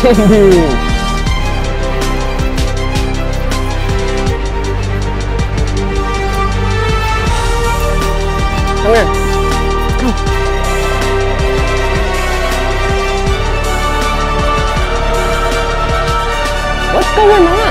Come here. What's going on?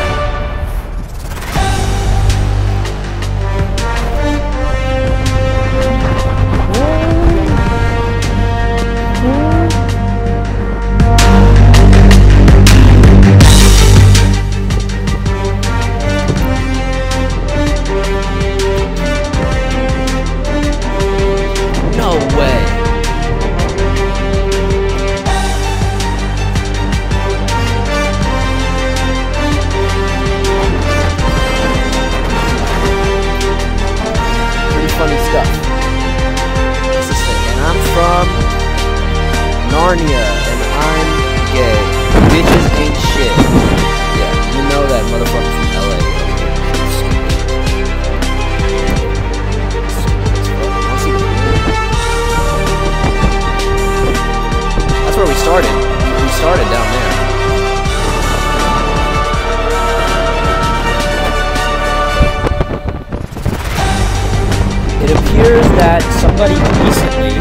It appears that somebody recently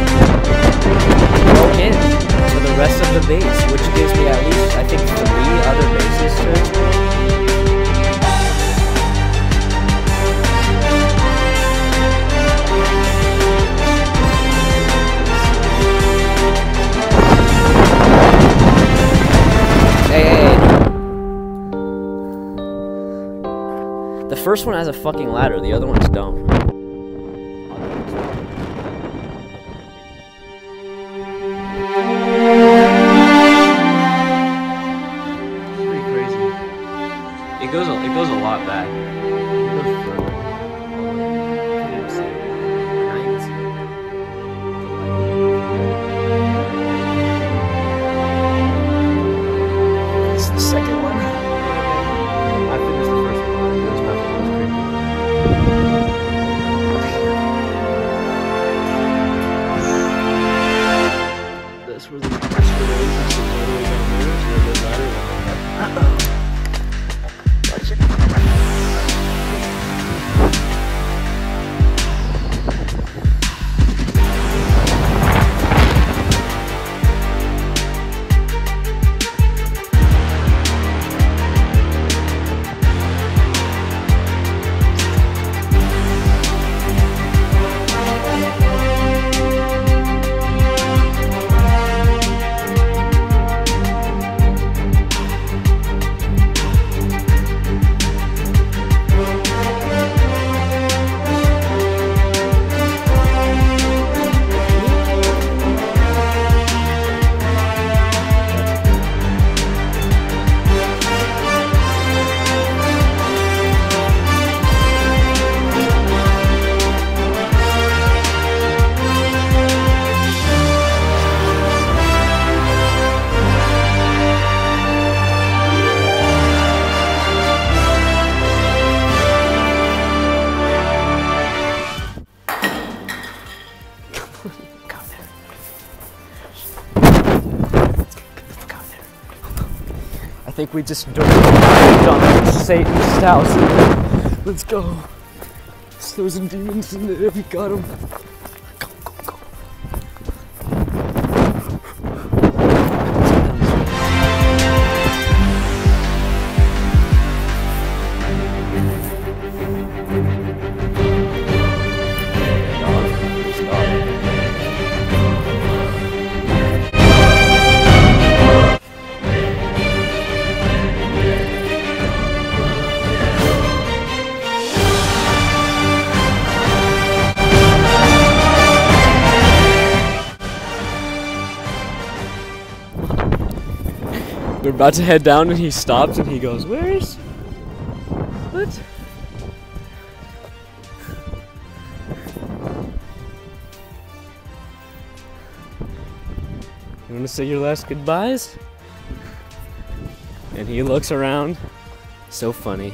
broke in to the rest of the base, which gives me at least, I think, three other bases to explore. The first one has a fucking ladder, the other one's dumb. Goes a, it goes a lot back. Think we just jumped on Satan's house. Let's go. There's demons in there. We got them. We're about to head down and he stops and he goes, Where's? What? You want to say your last goodbyes? And he looks around. So funny.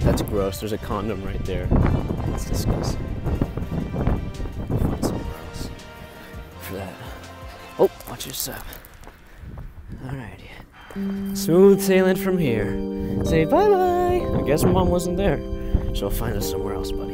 That's gross. There's a condom right there. That's disgusting. Find somewhere else for that. Oh, watch yourself. Alrighty. Smooth sailing from here. Say bye bye. I guess mom wasn't there. She'll find us somewhere else, buddy.